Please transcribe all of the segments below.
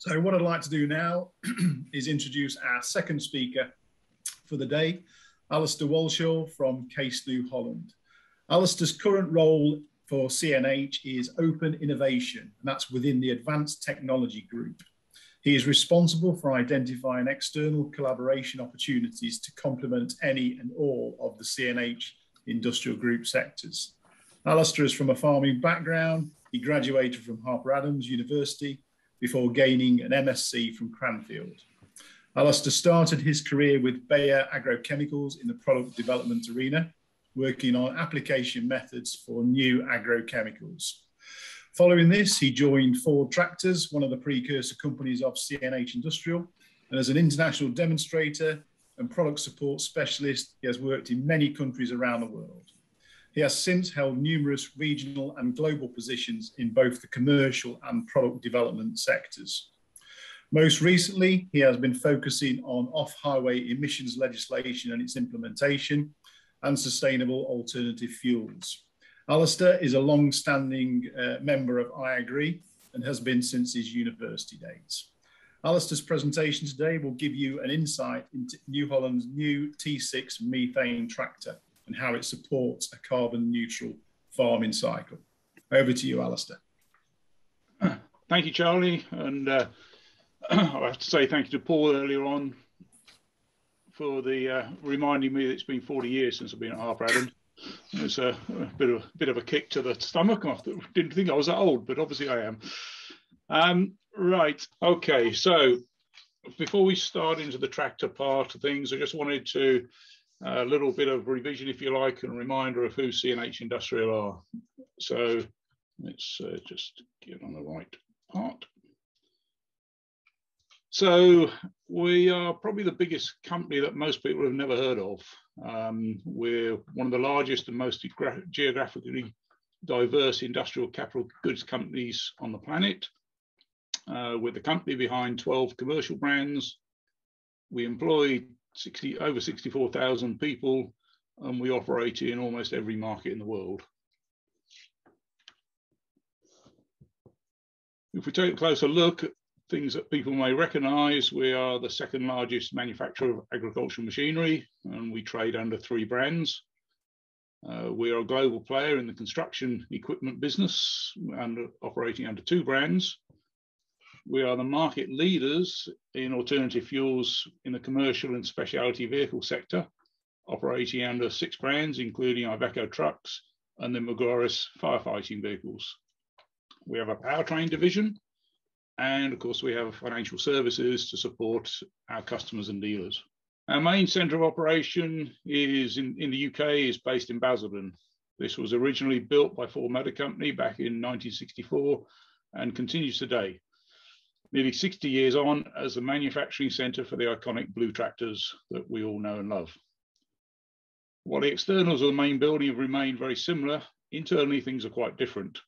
So what I'd like to do now is introduce our second speaker for the day, Alistair Walshaw from Case New Holland. Alistair's current role for CNH is open innovation, and that's within the Advanced Technology Group. He is responsible for identifying external collaboration opportunities to complement any and all of the CNH industrial group sectors. Alistair is from a farming background. He graduated from Harper Adams University before gaining an MSc from Cranfield. Alastair started his career with Bayer Agrochemicals in the product development arena, working on application methods for new agrochemicals. Following this, he joined Ford Tractors, one of the precursor companies of CNH Industrial, and as an international demonstrator and product support specialist, he has worked in many countries around the world. He has since held numerous regional and global positions in both the commercial and product development sectors. Most recently, he has been focusing on off-highway emissions legislation and its implementation and sustainable alternative fuels. Alistair is a long-standing uh, member of I Agree and has been since his university days. Alistair's presentation today will give you an insight into New Holland's new T6 methane tractor and how it supports a carbon neutral farming cycle. Over to you, Alistair. Thank you, Charlie. And uh, I have to say thank you to Paul earlier on for the uh, reminding me that it's been 40 years since I've been at Harper Adams. It's a, a, bit of a bit of a kick to the stomach. I didn't think I was that old, but obviously I am. Um, right. Okay. So before we start into the tractor part of things, I just wanted to a little bit of revision, if you like, and reminder of who CNH Industrial are. So let's uh, just get on the right part. So we are probably the biggest company that most people have never heard of. Um, we're one of the largest and most geographically diverse industrial capital goods companies on the planet. Uh, we're the company behind 12 commercial brands. We employ 60, over 64,000 people, and we operate in almost every market in the world. If we take a closer look at things that people may recognize, we are the second largest manufacturer of agricultural machinery, and we trade under three brands. Uh, we are a global player in the construction equipment business and operating under two brands. We are the market leaders in alternative fuels in the commercial and specialty vehicle sector, operating under six brands, including Iveco trucks and the Magirus firefighting vehicles. We have a powertrain division, and of course, we have financial services to support our customers and dealers. Our main centre of operation is in, in the UK, is based in Basildon. This was originally built by Ford Motor Company back in 1964 and continues today nearly 60 years on as a manufacturing centre for the iconic blue tractors that we all know and love. While the externals of the main building have remained very similar, internally things are quite different.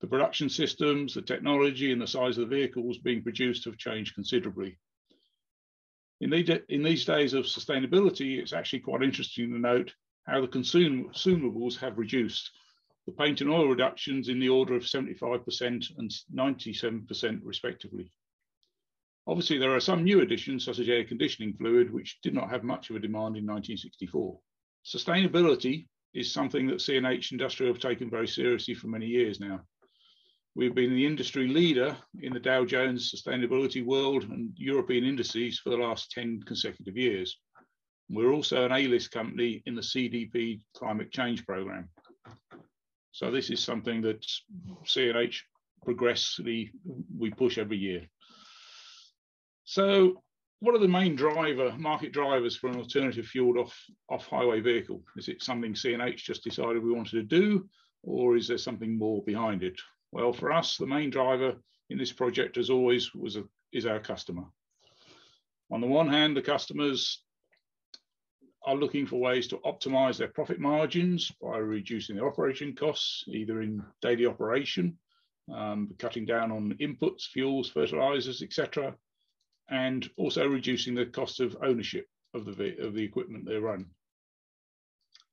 The production systems, the technology and the size of the vehicles being produced have changed considerably. In, the, in these days of sustainability, it's actually quite interesting to note how the consumables have reduced. The paint and oil reductions in the order of 75% and 97% respectively. Obviously, there are some new additions, such as air conditioning fluid, which did not have much of a demand in 1964. Sustainability is something that CNH Industrial have taken very seriously for many years now. We've been the industry leader in the Dow Jones Sustainability World and European indices for the last 10 consecutive years. We're also an A-list company in the CDP Climate Change Programme. So this is something that CNH progressively we push every year. So what are the main driver market drivers for an alternative fueled off off highway vehicle? Is it something CNH just decided we wanted to do, or is there something more behind it? Well, for us, the main driver in this project, as always, was a, is our customer. On the one hand, the customers are looking for ways to optimize their profit margins by reducing their operation costs, either in daily operation, um, cutting down on inputs, fuels, fertilizers, etc., and also reducing the cost of ownership of the, of the equipment they run.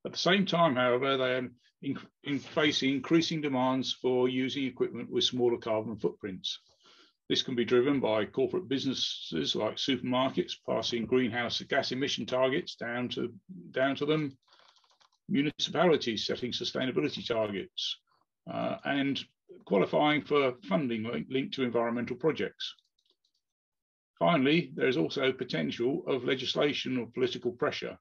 At the same time, however, they are in, in facing increasing demands for using equipment with smaller carbon footprints. This can be driven by corporate businesses like supermarkets passing greenhouse gas emission targets down to, down to them, municipalities setting sustainability targets, uh, and qualifying for funding linked to environmental projects. Finally, there is also potential of legislation or political pressure,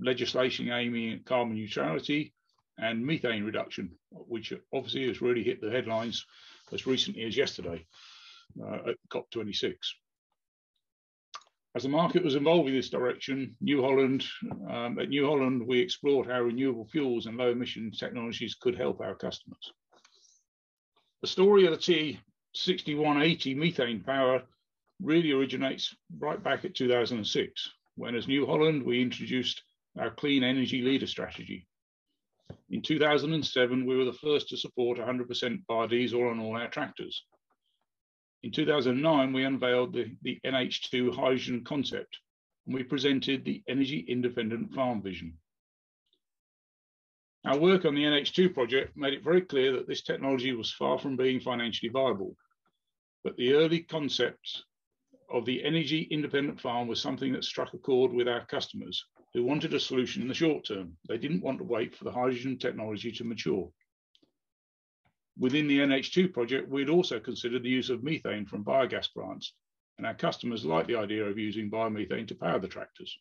legislation aiming at carbon neutrality and methane reduction, which obviously has really hit the headlines as recently as yesterday uh, at COP26. As the market was evolving this direction, New Holland, um, at New Holland, we explored how renewable fuels and low emission technologies could help our customers. The story of the T6180 methane power really originates right back at 2006, when as New Holland, we introduced our clean energy leader strategy. In 2007, we were the first to support 100% biodiesel on all our tractors. In 2009, we unveiled the, the NH2 hydrogen concept, and we presented the energy independent farm vision. Our work on the NH2 project made it very clear that this technology was far from being financially viable, but the early concepts of the energy independent farm was something that struck a chord with our customers who wanted a solution in the short term. They didn't want to wait for the hydrogen technology to mature. Within the NH2 project, we'd also considered the use of methane from biogas plants, and our customers liked the idea of using biomethane to power the tractors.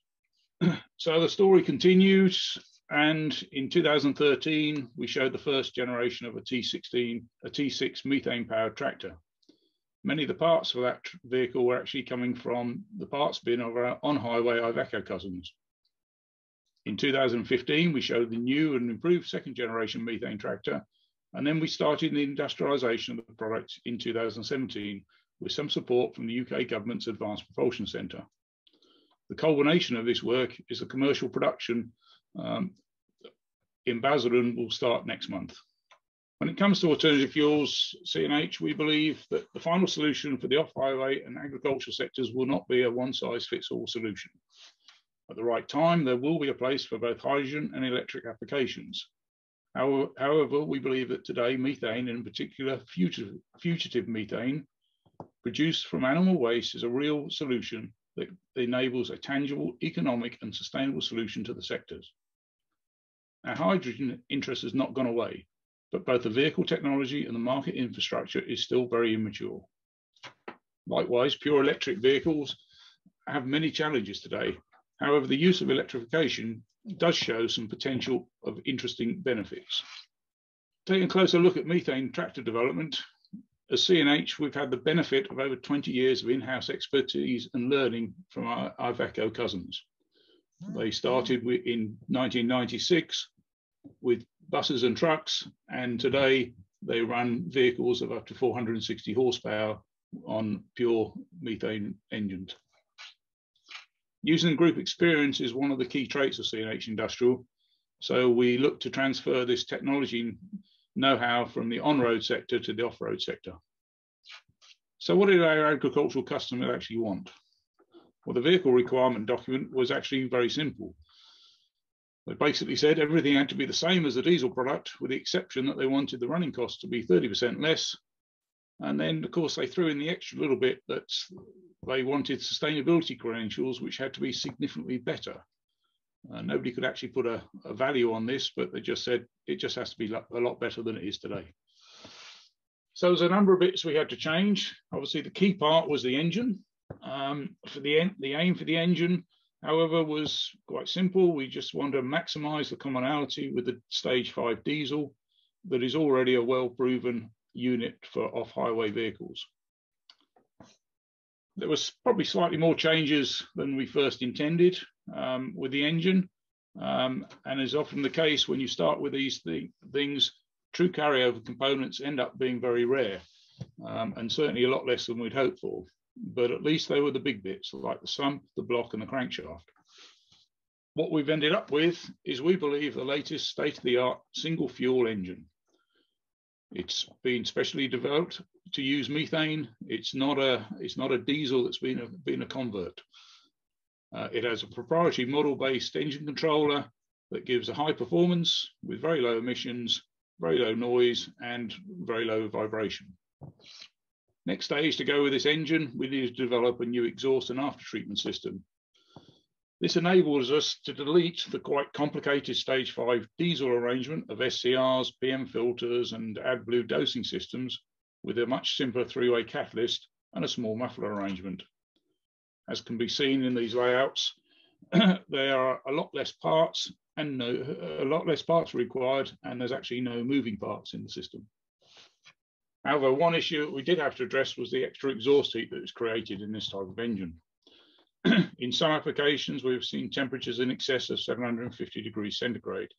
so the story continues, and in 2013, we showed the first generation of a T16, a T6 methane powered tractor. Many of the parts for that vehicle were actually coming from the parts bin of our on-highway Iveco cousins. In 2015, we showed the new and improved second generation methane tractor, and then we started the industrialisation of the product in 2017 with some support from the UK government's Advanced Propulsion Centre. The culmination of this work is the commercial production um, in Basildon will start next month. When it comes to alternative fuels, CNH, we believe that the final solution for the off-highway and agricultural sectors will not be a one-size-fits-all solution. At the right time, there will be a place for both hydrogen and electric applications. However, we believe that today methane, in particular fugitive, fugitive methane, produced from animal waste is a real solution that enables a tangible, economic and sustainable solution to the sectors. Our hydrogen interest has not gone away, but both the vehicle technology and the market infrastructure is still very immature. Likewise, pure electric vehicles have many challenges today, However, the use of electrification does show some potential of interesting benefits. Taking a closer look at methane tractor development, as CNH, we've had the benefit of over 20 years of in-house expertise and learning from our Iveco cousins. They started in 1996 with buses and trucks, and today they run vehicles of up to 460 horsepower on pure methane engines. Using group experience is one of the key traits of CNH Industrial. So we look to transfer this technology know-how from the on-road sector to the off-road sector. So what did our agricultural customer actually want? Well, the vehicle requirement document was actually very simple. They basically said everything had to be the same as the diesel product, with the exception that they wanted the running cost to be 30% less. And then, of course, they threw in the extra little bit that they wanted sustainability credentials, which had to be significantly better. Uh, nobody could actually put a, a, value on this, but they just said it just has to be a lot better than it is today. So there's a number of bits we had to change. Obviously, the key part was the engine. Um, for the, end the aim for the engine, however, was quite simple. We just want to maximize the commonality with the stage five diesel that is already a well-proven unit for off-highway vehicles. There was probably slightly more changes than we first intended um, with the engine. Um, and as often the case, when you start with these th things, true carryover components end up being very rare um, and certainly a lot less than we'd hoped for. But at least they were the big bits, like the sump, the block, and the crankshaft. What we've ended up with is, we believe, the latest state of the art single fuel engine. It's been specially developed to use methane. It's not a it's not a diesel that's been a, been a convert. Uh, it has a proprietary model-based engine controller that gives a high performance with very low emissions, very low noise, and very low vibration. Next stage to go with this engine, we need to develop a new exhaust and after treatment system. This enables us to delete the quite complicated stage five diesel arrangement of SCRs, PM filters, and AdBlue dosing systems with a much simpler three-way catalyst and a small muffler arrangement. As can be seen in these layouts, there are a lot less parts and no, a lot less parts required, and there's actually no moving parts in the system. However, one issue that we did have to address was the extra exhaust heat that was created in this type of engine. in some applications, we've seen temperatures in excess of 750 degrees centigrade.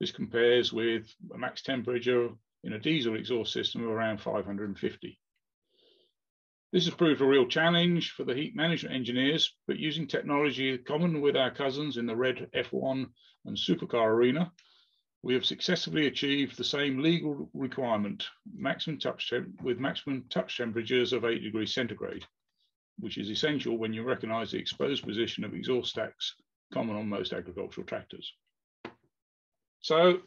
This compares with a max temperature in a diesel exhaust system of around 550. This has proved a real challenge for the heat management engineers, but using technology common with our cousins in the red F1 and supercar arena, we have successfully achieved the same legal requirement, maximum touch with maximum touch temperatures of 8 degrees centigrade, which is essential when you recognize the exposed position of exhaust stacks common on most agricultural tractors. So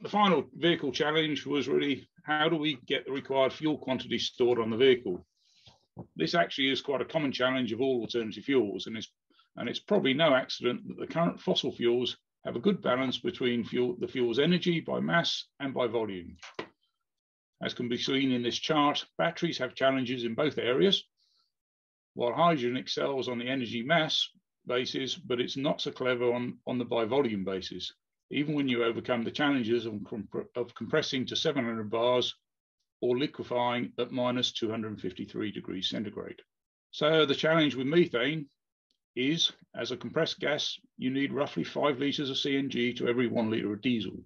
the final vehicle challenge was really how do we get the required fuel quantity stored on the vehicle? This actually is quite a common challenge of all alternative fuels, and it's, and it's probably no accident that the current fossil fuels have a good balance between fuel, the fuel's energy by mass and by volume. As can be seen in this chart, batteries have challenges in both areas, while hydrogen excels on the energy mass basis, but it's not so clever on, on the by volume basis even when you overcome the challenges of, of compressing to 700 bars or liquefying at minus 253 degrees centigrade. So the challenge with methane is, as a compressed gas, you need roughly five litres of CNG to every one litre of diesel.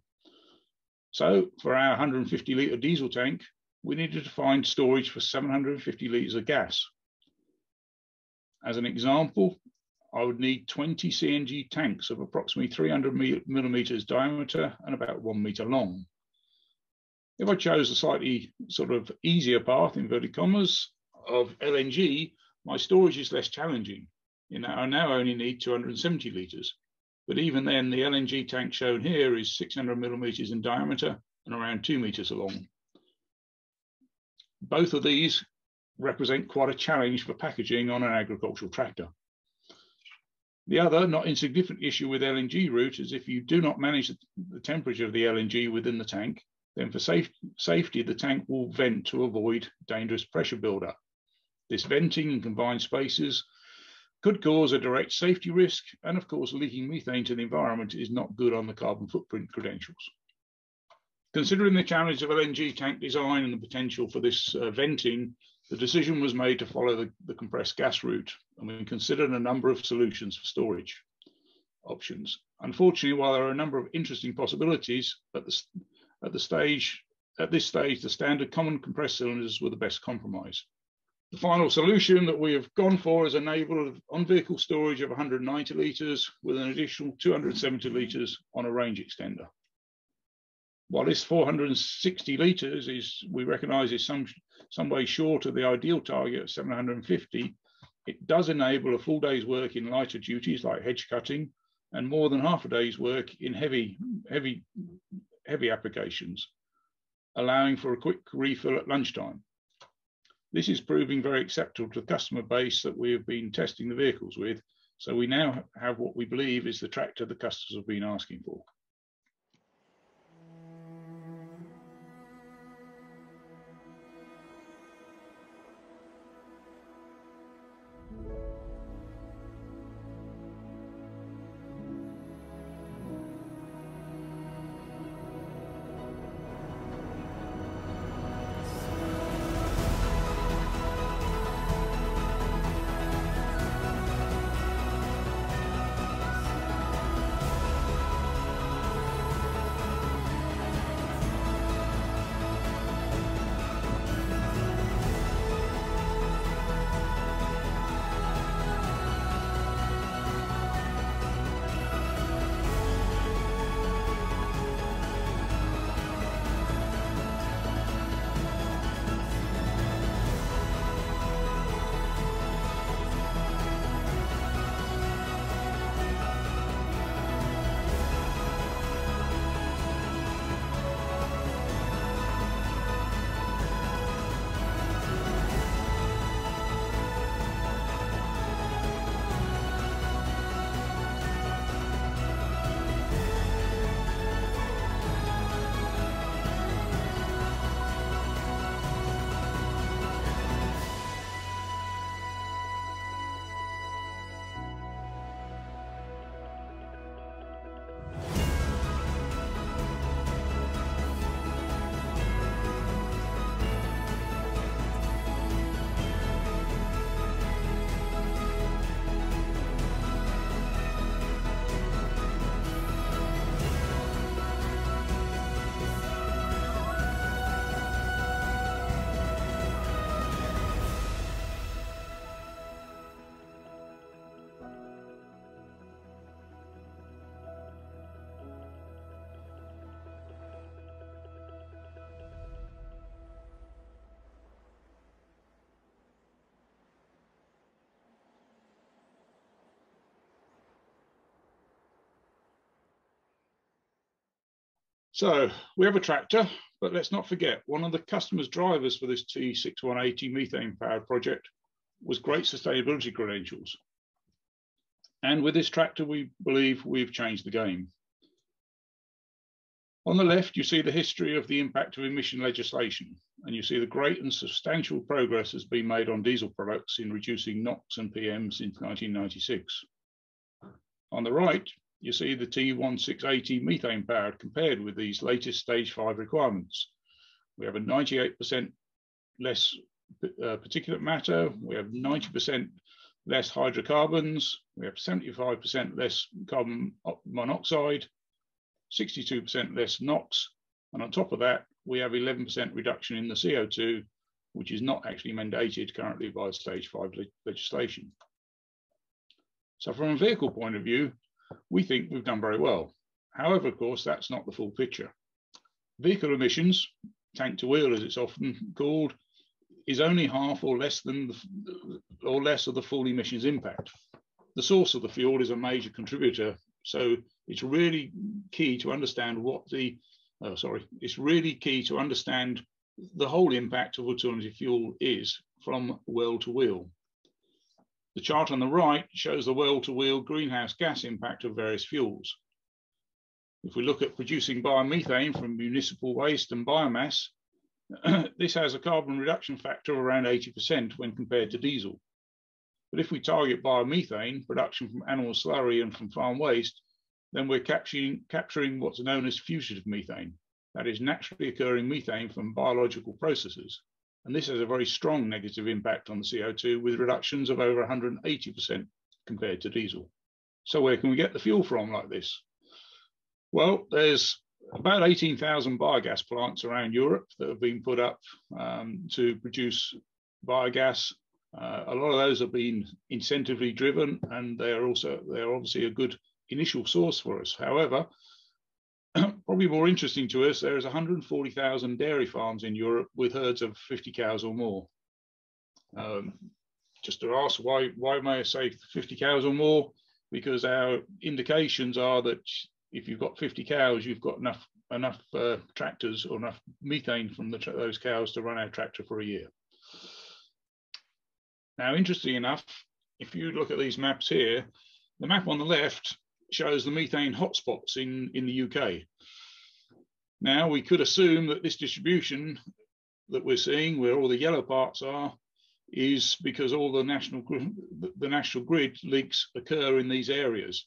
So for our 150 litre diesel tank, we needed to find storage for 750 litres of gas. As an example, I would need 20 CNG tanks of approximately 300 millimeters diameter and about one meter long. If I chose a slightly sort of easier path, inverted commas, of LNG, my storage is less challenging. In that I now only need 270 litres. But even then, the LNG tank shown here is 600 millimetres in diameter and around two metres long. Both of these represent quite a challenge for packaging on an agricultural tractor. The other, not insignificant issue with LNG route is if you do not manage the temperature of the LNG within the tank, then for safe, safety, the tank will vent to avoid dangerous pressure buildup. This venting in confined spaces could cause a direct safety risk, and of course, leaking methane to the environment is not good on the carbon footprint credentials. Considering the challenge of LNG tank design and the potential for this uh, venting, the decision was made to follow the, the, compressed gas route, and we considered a number of solutions for storage options. Unfortunately, while there are a number of interesting possibilities, at the, at the stage, at this stage, the standard common compressed cylinders were the best compromise. The final solution that we have gone for is enabled on-vehicle storage of 190 litres with an additional 270 litres on a range extender. While this 460 litres is, we recognise, is some some way short of the ideal target of 750, it does enable a full day's work in lighter duties like hedge cutting and more than half a day's work in heavy, heavy, heavy applications, allowing for a quick refill at lunchtime. This is proving very acceptable to the customer base that we have been testing the vehicles with. So we now have what we believe is the tractor the customers have been asking for. So we have a tractor, but let's not forget one of the customers' drivers for this T6180 methane powered project was great sustainability credentials. And with this tractor, we believe we've changed the game. On the left, you see the history of the impact of emission legislation, and you see the great and substantial progress has been made on diesel products in reducing NOx and PM since 1996. On the right, you see the T1680 methane powered compared with these latest stage five requirements. We have a 98% less uh, particulate matter, we have 90% less hydrocarbons, we have 75% less carbon monoxide, 62% less NOx, and on top of that, we have 11% reduction in the CO2, which is not actually mandated currently by stage five le legislation. So from a vehicle point of view, we think we've done very well. However, of course, that's not the full picture. Vehicle emissions, tank to wheel as it's often called, is only half or less than the, or less of the full emissions impact. The source of the fuel is a major contributor, so it's really key to understand what the, oh, sorry, it's really key to understand the whole impact of alternative fuel is from well to wheel. The chart on the right shows the well to wheel greenhouse gas impact of various fuels. If we look at producing biomethane from municipal waste and biomass, this has a carbon reduction factor of around 80% when compared to diesel. But if we target biomethane, production from animal slurry and from farm waste, then we're capturing, capturing what's known as fugitive methane. That is naturally occurring methane from biological processes. And this has a very strong negative impact on the CO2 with reductions of over 180% compared to diesel. So where can we get the fuel from like this? Well, there's about 18,000 biogas plants around Europe that have been put up um, to produce biogas. Uh, a lot of those have been incentively driven, and they're also they're obviously a good initial source for us. However, probably more interesting to us, there's 140,000 dairy farms in Europe with herds of 50 cows or more. Um, just to ask why, why may I say 50 cows or more? Because our indications are that if you've got 50 cows, you've got enough enough uh, tractors or enough methane from those cows to run our tractor for a year. Now, interesting enough, if you look at these maps here, the map on the left shows the methane hotspots in, in the UK. Now, we could assume that this distribution that we're seeing, where all the yellow parts are, is because all the national the national grid leaks occur in these areas.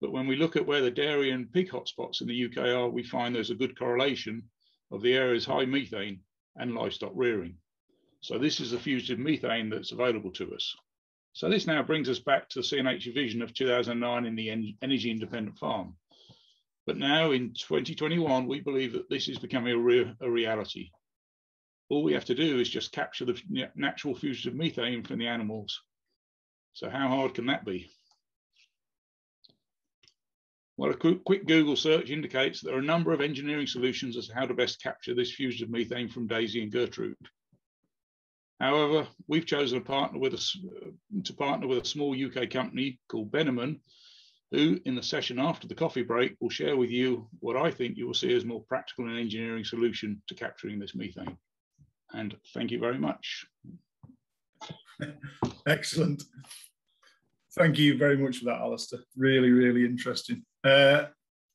But when we look at where the dairy and pig hotspots in the UK are, we find there's a good correlation of the areas high methane and livestock rearing. So this is the fugitive methane that's available to us. So this now brings us back to the CNH vision of 2009 in the energy independent farm. But now in 2021, we believe that this is becoming a, re a reality. All we have to do is just capture the natural fugitive methane from the animals. So how hard can that be? Well, a quick Google search indicates there are a number of engineering solutions as to how to best capture this fugitive methane from Daisy and Gertrude. However, we've chosen to partner with a, to partner with a small UK company called Bennamann, who in the session after the coffee break will share with you what I think you will see as more practical and engineering solution to capturing this methane. And thank you very much. Excellent. Thank you very much for that, Alistair. Really, really interesting. Uh,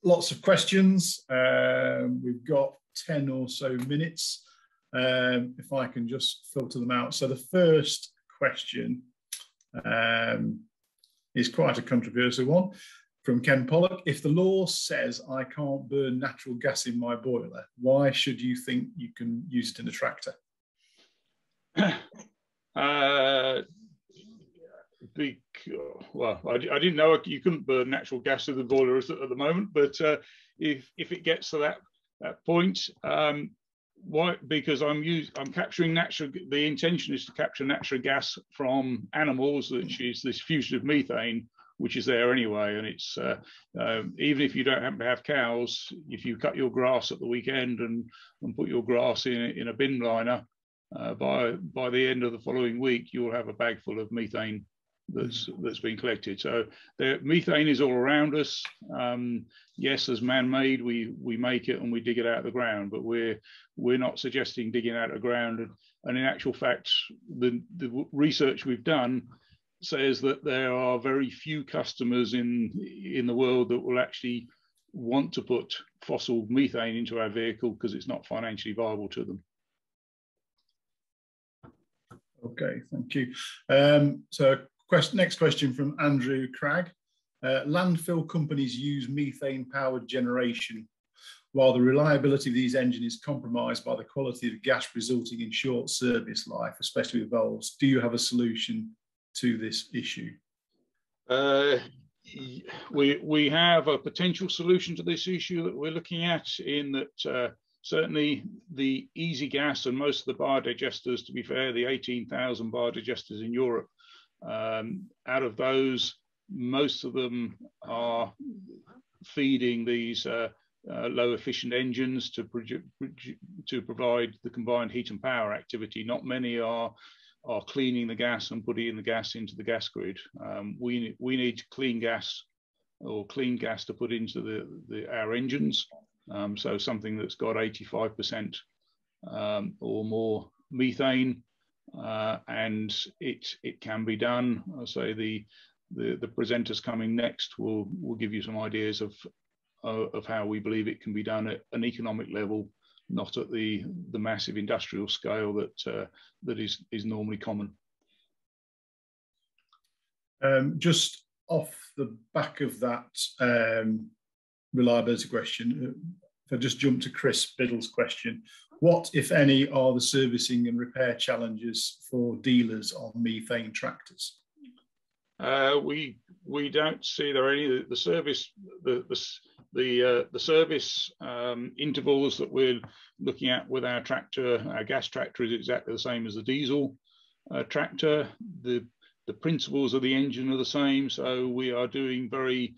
lots of questions. Uh, we've got 10 or so minutes um, if I can just filter them out. So the first question um, is quite a controversial one from Ken Pollock. If the law says I can't burn natural gas in my boiler, why should you think you can use it in a tractor? Uh, well, I, I, didn't know you couldn't burn natural gas in the boiler at the moment, but uh, if if it gets to that that point, um, why? Because i'm using i'm capturing natural the intention is to capture natural gas from animals which is this fugitive methane which is there anyway. And it's uh, uh, even if you don't happen to have cows if you cut your grass at the weekend and, and put your grass in, in a bin liner uh, by by the end of the following week you'll have a bag full of methane that's that's been collected. So the methane is all around us. Um, yes, as man-made, we we make it and we dig it out of the ground, but we're we're not suggesting digging out of the ground. And, and in actual fact, the the research we've done says that there are very few customers in in the world that will actually want to put fossil methane into our vehicle because it's not financially viable to them. Okay, thank you. Um, so next question from Andrew Cragg. Uh, landfill companies use methane powered generation while the reliability of these engines is compromised by the quality of gas resulting in short service life, especially with valves. Do you have a solution to this issue? Uh, we, we have a potential solution to this issue that we're looking at in that uh, certainly the easy gas and most of the biodigesters, to be fair, the 18,000 biodigesters in Europe, um, out of those, most of them are feeding these uh, uh, low efficient engines to, to provide the combined heat and power activity. Not many are are cleaning the gas and putting the gas into the gas grid. Um, we, we need clean gas or clean gas to put into the, the our engines. Um, so something that's got 85% um, or more methane, uh, and it it can be done. I say the, the the presenters coming next will will give you some ideas of uh, of how we believe it can be done at an economic level not at the the massive industrial scale that uh, that is is normally common. Um, just off the back of that um, reliability question, if I just jump to Chris Biddle's question, what, if any, are the servicing and repair challenges for dealers on methane tractors? Uh, we we don't see there any the, service the the the, uh, the service um, intervals that we're looking at with our tractor, our gas tractor is exactly the same as the diesel uh, tractor. The, the principles of the engine are the same. So we are doing very,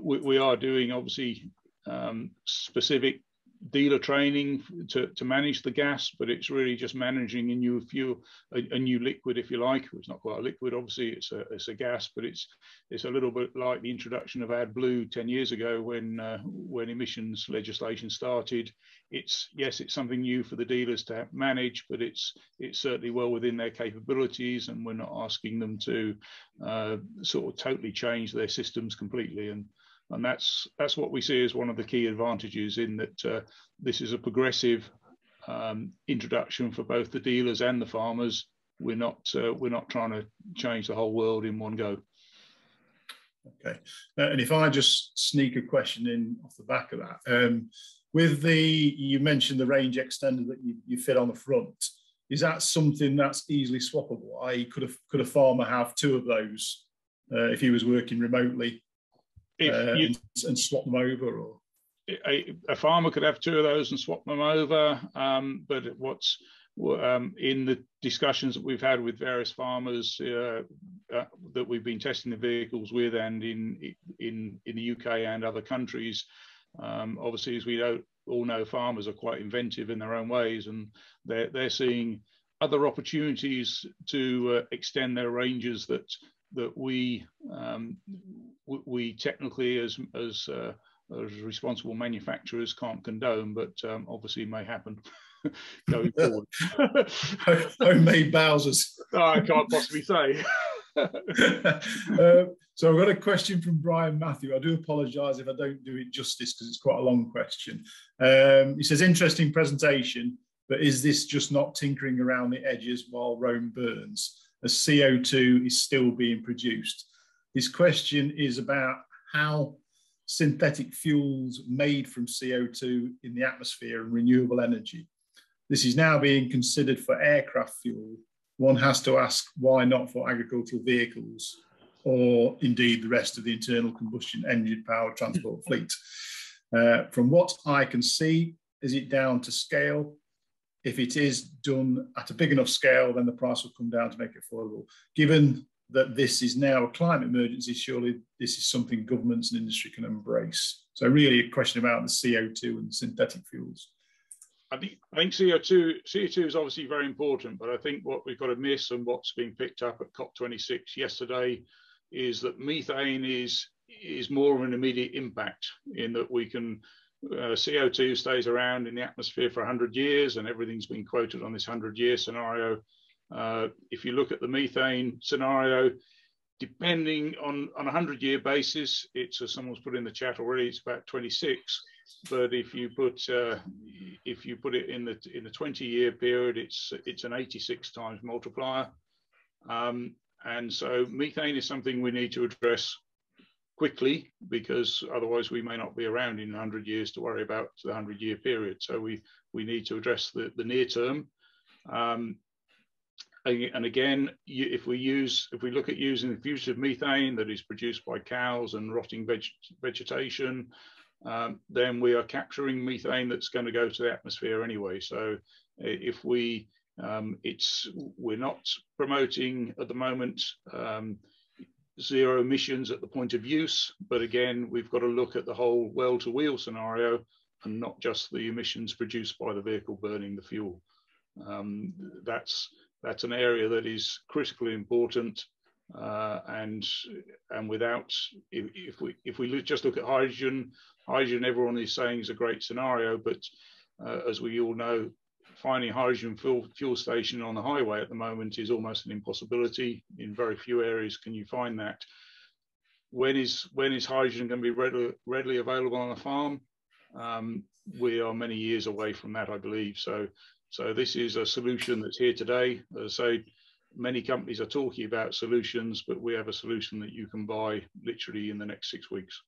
we, we are doing obviously um, specific dealer training to, to manage the gas, but it's really just managing a new fuel, a, a, new liquid, if you like. It's not quite a liquid, obviously, it's a, it's a gas, but it's it's a little bit like the introduction of AdBlue 10 years ago when uh, when emissions legislation started. It's yes, it's something new for the dealers to manage, but it's it's certainly well within their capabilities, and we're not asking them to uh, sort of totally change their systems completely. And and that's that's what we see as one of the key advantages in that uh, this is a progressive um, introduction for both the dealers and the farmers. We're not uh, we're not trying to change the whole world in one go. Okay, uh, and if I just sneak a question in off the back of that, um, with the you mentioned the range extender that you, you fit on the front, is that something that's easily swappable? I could a could a farmer have two of those uh, if he was working remotely uh, you, and, and, swap them over or? A, a, farmer could have two of those and swap them over um, but what's um, in the discussions that we've had with various farmers uh, uh, that we've been testing the vehicles with and in in in the UK and other countries um, obviously as we know, all know farmers are quite inventive in their own ways and they're, they're seeing other opportunities to uh, extend their ranges that that we um, we technically as as uh, as responsible manufacturers can't condone, but um, obviously may happen going forward. Homemade Bowsers. oh, I can't possibly say. uh, so I've got a question from Brian Matthew. I do apologise if I don't do it justice because it's quite a long question. Um, he says, interesting presentation, but is this just not tinkering around the edges while Rome burns? as CO2 is still being produced. His question is about how synthetic fuels made from CO2 in the atmosphere and renewable energy. This is now being considered for aircraft fuel. One has to ask why not for agricultural vehicles or indeed the rest of the internal combustion engine powered transport fleet. Uh, from what I can see, is it down to scale? if it is done at a big enough scale, then the price will come down to make it affordable. Given that this is now a climate emergency, surely this is something governments and industry can embrace. So really a question about the CO2 and synthetic fuels. I think I think CO2 CO2 is obviously very important, but I think what we've got to miss and what's being picked up at COP26 yesterday is that methane is is more of an immediate impact in that we can uh, CO2 stays around in the atmosphere for 100 years, and everything's been quoted on this 100 year scenario. Uh, if you look at the methane scenario, depending on, on a 100 year basis, it's as someone's put in the chat already, it's about 26. But if you put uh, if you put it in the in the 20 year period, it's it's an 86 times multiplier. Um, and so methane is something we need to address quickly because otherwise we may not be around in 100 years to worry about the 100 year period. So we, we need to address the, the near term. Um, and again, if we use, if we look at using the fugitive methane that is produced by cows and rotting veg vegetation, um, then we are capturing methane that's going to go to the atmosphere anyway. So if we, um, it's, we're not promoting at the moment um, zero emissions at the point of use. But again, we've got to look at the whole well to wheel scenario and not just the emissions produced by the vehicle burning the fuel. Um, that's that's an area that is critically important. Uh, and and without if, if, we if we just look at hydrogen, hydrogen everyone is saying is a great scenario, but uh, as we all know, finding hydrogen fuel, fuel station on the highway at the moment is almost an impossibility. In very few areas can you find that. When is when is hydrogen going to be readily, readily available on a farm? Um, we are many years away from that, I believe. So, so this is a solution that's here today. As I say, many companies are talking about solutions, but we have a solution that you can buy literally in the next six weeks.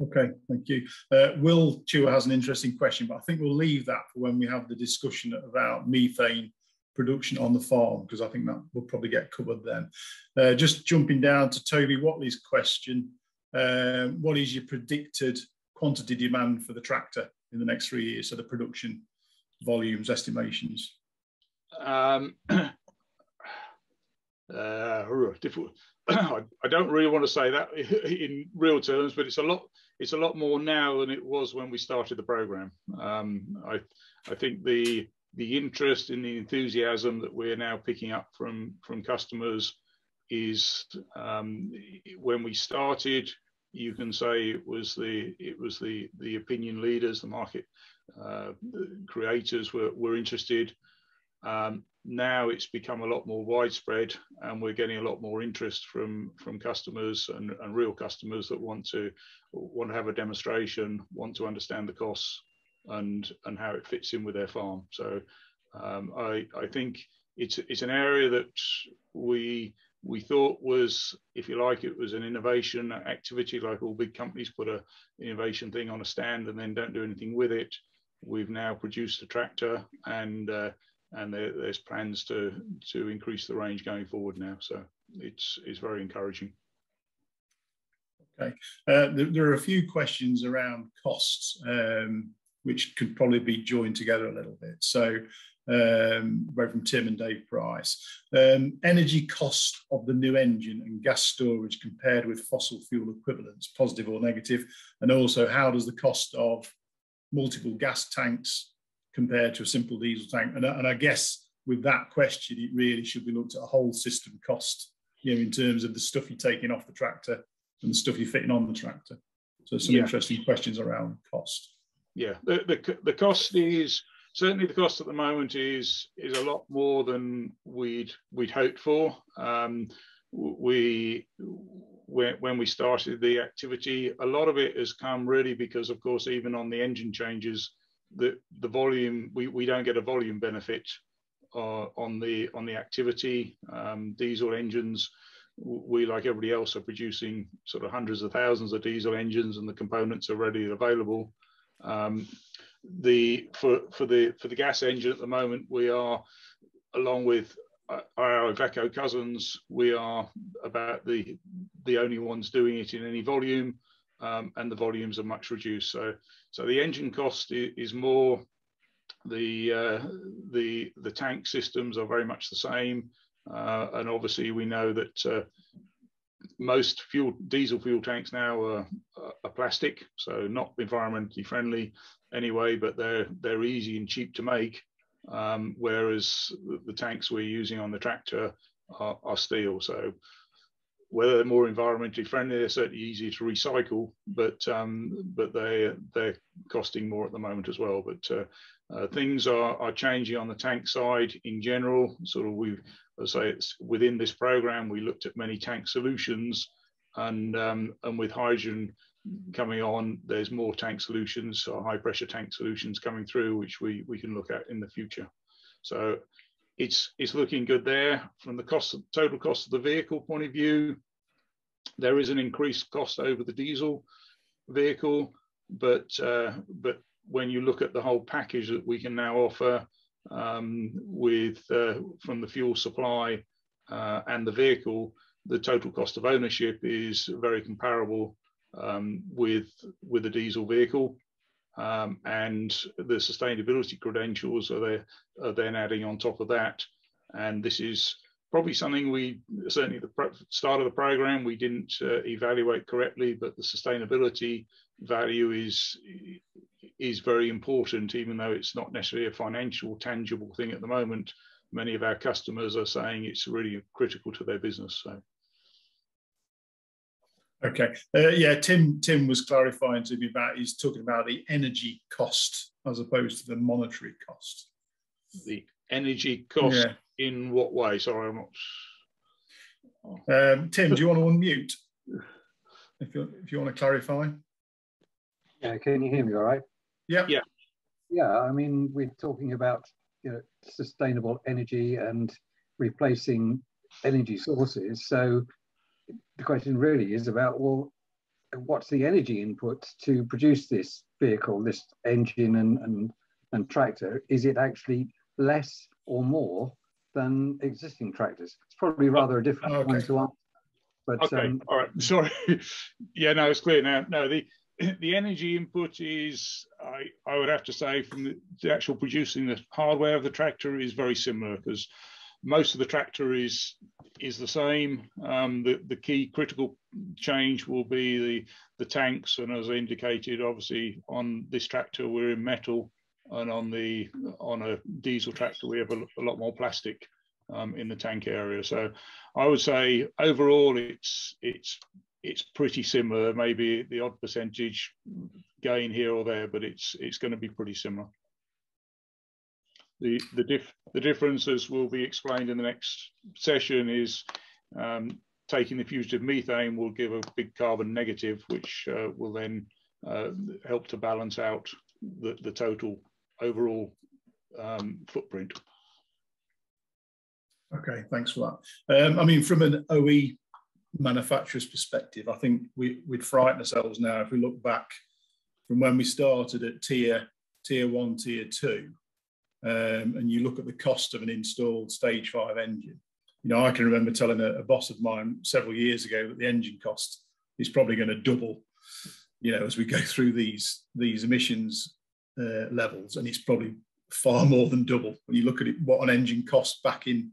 Okay, thank you. Uh, Will Chewer has an interesting question, but I think we'll leave that for when we have the discussion about methane production on the farm, because I think that will probably get covered then. Uh, just jumping down to Toby Watley's question, um, what is your predicted quantity demand for the tractor in the next three years? So the production volumes estimations. Um, uh, difficult. I don't really want to say that in real terms, but it's a lot it's a lot more now than it was when we started the program. Um, I, I think the the interest and the enthusiasm that we're now picking up from from customers is um, when we started. You can say it was the it was the the opinion leaders, the market uh, creators were were interested. Um, now it's become a lot more widespread and we're getting a lot more interest from from customers and, and real customers that want to want to have a demonstration want to understand the costs and and how it fits in with their farm so um, I, I think it's it's an area that we we thought was if you like it was an innovation activity like all big companies put a innovation thing on a stand and then don't do anything with it we've now produced a tractor and uh, and there, there's plans to to increase the range going forward now. So it's it's very encouraging. Okay, uh, there, there, are a few questions around costs, um, which could probably be joined together a little bit. So, um, both from Tim and Dave Price, um, energy cost of the new engine and gas storage compared with fossil fuel equivalents, positive or negative, and also how does the cost of multiple gas tanks compared to a simple diesel tank. And, and I guess with that question, it really should be looked at a whole system cost, you know, in terms of the stuff you're taking off the tractor and the stuff you're fitting on the tractor. So some yeah. interesting questions around cost. Yeah, the, the, the cost is certainly the cost at the moment is is a lot more than we'd we'd hoped for. Um, we when, we started the activity, a lot of it has come really because, of course, even on the engine changes, the the volume we, we don't get a volume benefit uh, on the on the activity. Um, diesel engines, we like everybody else are producing sort of hundreds of thousands of diesel engines, and the components are readily available. Um, the for for the for the gas engine at the moment, we are along with our Iveco cousins, we are about the the only ones doing it in any volume um, and the volumes are much reduced. So, so the engine cost is more. The uh, the the tank systems are very much the same, uh, and obviously we know that uh, most fuel diesel fuel tanks now are, are plastic, so not environmentally friendly anyway, but they're they're easy and cheap to make. Um, whereas the, tanks we're using on the tractor are, are, steel. So whether they're more environmentally friendly, they're certainly easier to recycle, but um, but they they're costing more at the moment as well. But uh, uh, things are, are changing on the tank side in general. Sort of as I say, it's within this program, we looked at many tank solutions and, um, and with hydrogen coming on, there's more tank solutions or high pressure tank solutions coming through, which we, we can look at in the future. So it's, it's looking good there. From the cost of, total cost of the vehicle point of view, there is an increased cost over the diesel vehicle, but uh, but when you look at the whole package that we can now offer um, with uh, from the fuel supply uh, and the vehicle, the total cost of ownership is very comparable um, with with a diesel vehicle. Um, and the sustainability credentials are there are then adding on top of that. And this is probably something we certainly at the start of the program we didn't uh, evaluate correctly, but the sustainability value is is very important, even though it's not necessarily a financial, tangible thing at the moment. Many of our customers are saying it's really critical to their business. So. Okay, uh, yeah, Tim. Tim was clarifying to me about he's talking about the energy cost as opposed to the monetary cost. The energy cost yeah. in what way? Sorry, I'm not. Um, Tim, do you want to unmute? If you if you want to clarify. Yeah, can you hear me all right? Yeah. Yeah. Yeah, I mean, we're talking about you know, sustainable energy and replacing energy sources. So the question really is about, well, what's the energy input to produce this vehicle, this engine and, and, and tractor? Is it actually less or more than existing tractors? It's probably rather a different okay. one to answer. But, okay, um, all right. Sorry. yeah, no, it's clear now. No, the the energy input is, I, I would have to say, from the, the, actual producing the hardware of the tractor is very similar because most of the tractor is is the same. Um, the the key critical change will be the the tanks, and as I indicated, obviously on this tractor we're in metal, and on the on a diesel tractor we have a, a lot more plastic. Um, in the tank area, so I would say overall it's it's it's pretty similar. Maybe the odd percentage gain here or there, but it's it's going to be pretty similar. The the diff the differences will be explained in the next session. Is um, taking the fugitive methane will give a big carbon negative, which uh, will then uh, help to balance out the, the total overall um, footprint. Okay, thanks for that. Um, I mean, from an OE manufacturer's perspective, I think we, would frighten ourselves now if we look back from when we started at tier tier one, tier two, um, and you look at the cost of an installed stage five engine. You know, I can remember telling a, a boss of mine several years ago that the engine cost is probably going to double. You know, as we go through these these emissions uh, levels, and it's probably far more than double when you look at it, what an engine cost back in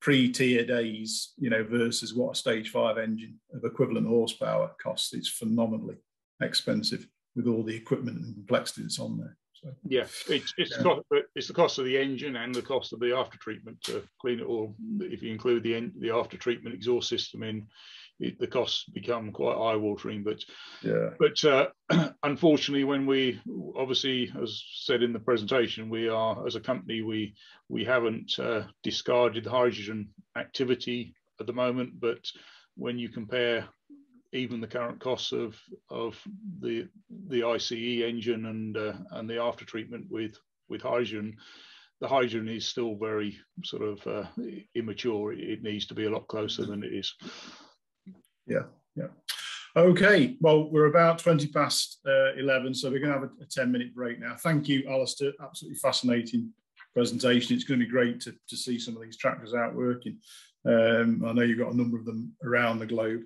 pre-tier days, you know, versus what a stage five engine of equivalent horsepower costs. It's phenomenally expensive with all the equipment and complexity that's on there. So, yeah, it's it's, yeah. The cost, it's the cost of the engine and the cost of the after treatment to clean it all. If you include the the after treatment exhaust system in, it, the costs become quite eye watering. But yeah, but uh, unfortunately, when we obviously, as said in the presentation, we are as a company we we haven't uh, discarded the hydrogen activity at the moment. But when you compare even the current costs of of the the ICE engine and uh, and the after treatment with with hydrogen, the hydrogen is still very sort of uh, immature. It needs to be a lot closer than it is. Yeah, yeah. Okay, well, we're about 20 past uh, 11, so we're going to have a, a 10 minute break now. Thank you, Alistair. Absolutely fascinating presentation. It's going to be great to, to see some of these tractors out working. Um, I know you've got a number of them around the globe.